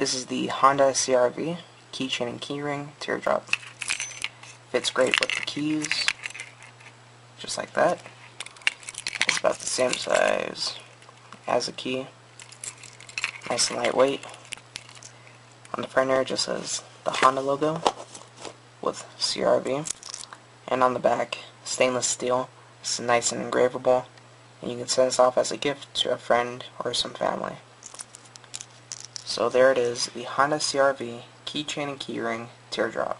This is the Honda CRV keychain and keyring teardrop. Fits great with the keys, just like that. It's about the same size as a key. Nice and lightweight. On the front here it just says the Honda logo with CRV. And on the back, stainless steel. It's nice and engravable. And you can send this off as a gift to a friend or some family. So there it is, the Honda CRV keychain and keyring teardrop.